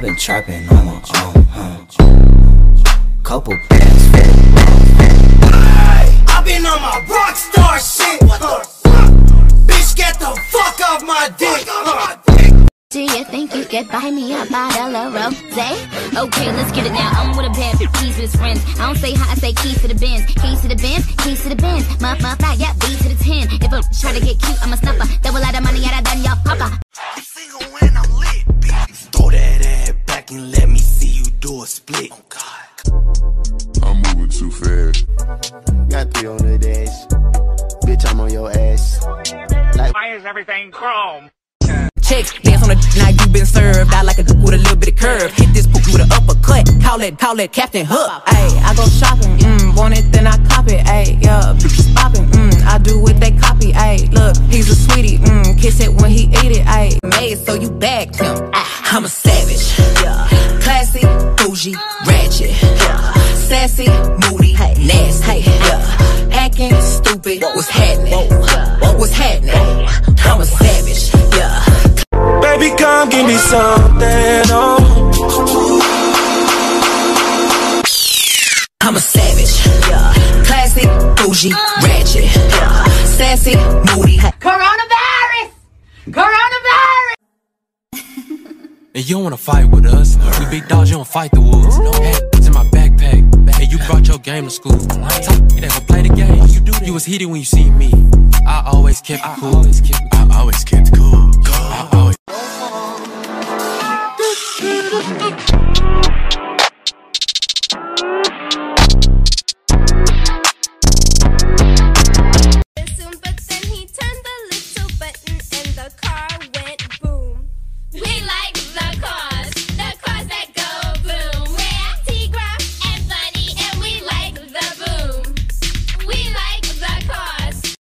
trapping on my own, huh? Couple bands I've been on my rock star shit. What the fuck? Bitch, get the fuck off my dick. Uh. Do you think you could buy me a bottle of rose? Okay, let's get it now. I'm with a bad bitch, keys with his friends. I don't say hi, I say keys to the bins. Keys to the bins, keys to the bins. Muff, muff, fly, yeah, B to the 10. If a try to get cute, I'm a snuffer. Double out of money, out of done your papa. You a split. Oh God. I'm moving too fast. Got three on the dash. Bitch, I'm on your ass. Why is everything chrome? Checks, dance on the now you been served. I like a with a little bit of curve. Hit this poop with an uppercut. Call it, call it Captain Hook. Ayy, I go shopping, mm, want it, then I cop it. Ayy, yeah, bitches popping, mm, I do what they copy. Ayy, look, he's a sweetie, mm, kiss it when he eat it. Ayy, made so you bagged him. I'm a savage, yeah. Sassy, moody, nasty, yeah. Acting stupid, what's happening? What's happening? I'm a savage, yeah. Baby, come give me something. Oh. I'm a savage, yeah. Classy, bougie, uh. ratchet, yeah. Sassy, moody. Coronavirus! Coronavirus! And you don't wanna fight with us. We big dogs, you don't fight the wolves. No game to school. Talk that go play the game. You do You was heated when you see me. I always kept it cool. I always kept it cool. I always